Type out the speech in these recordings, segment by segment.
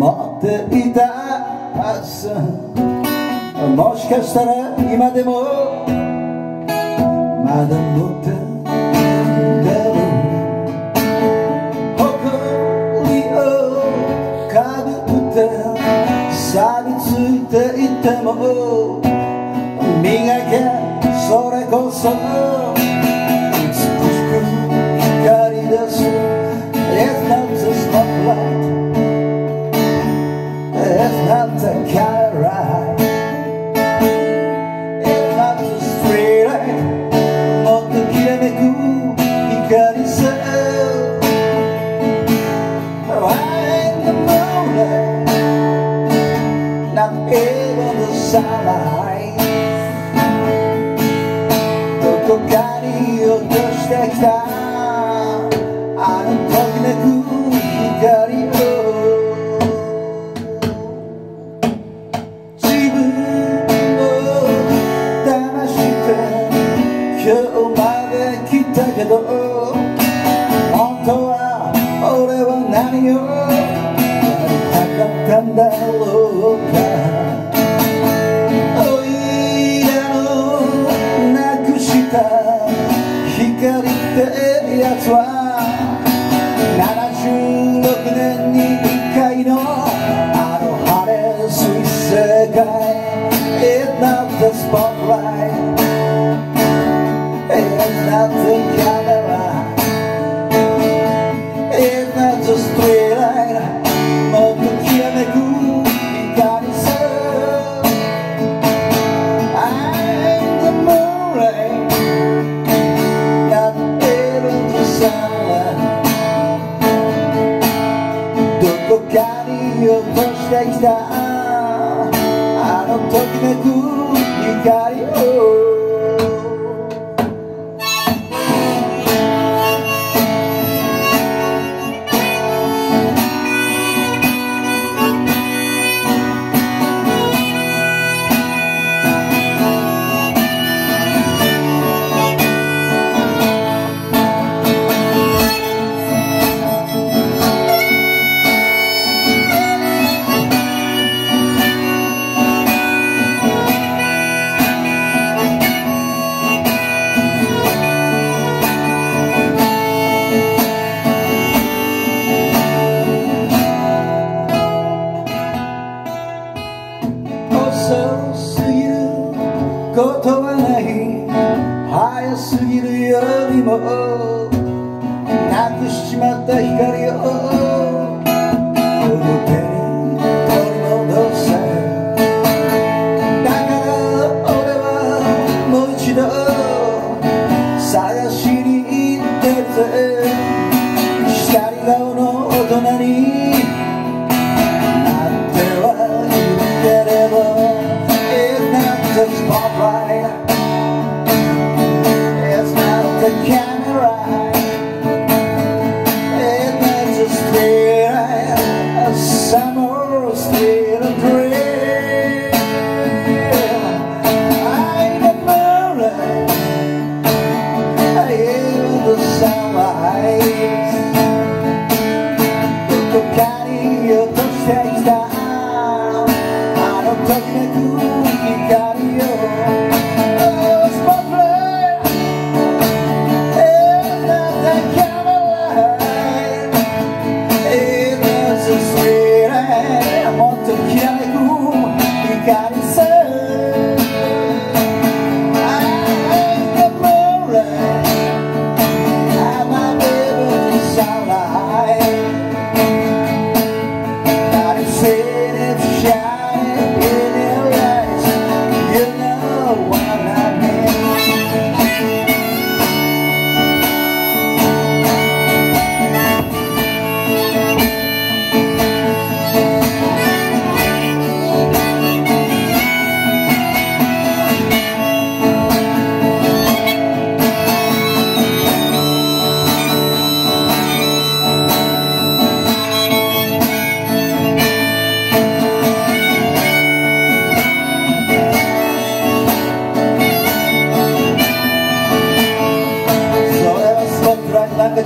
持っていた。朝もしかしたら今でもまだ持ってるだろう。誇りをかぶって錆びついていても磨けそれこそ。Sunlight どこかに落としてきたあのときめく光を自分を騙して今日まで来たけど本当は俺は何をやりたかったんだろうか。た光ってやつは76年に1回のあの晴れ水世界 It's not the spotlight It's not the とこと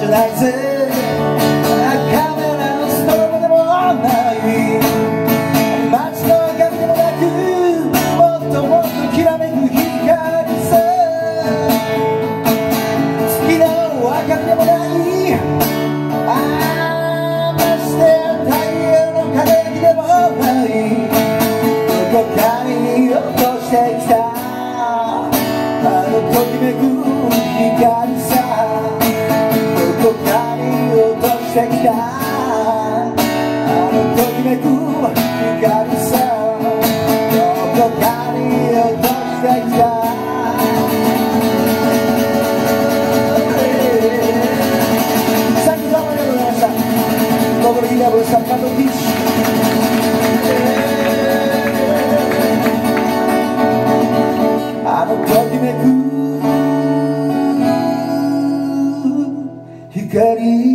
So そ光さどこかに落とてきたご参加のビあのとめく光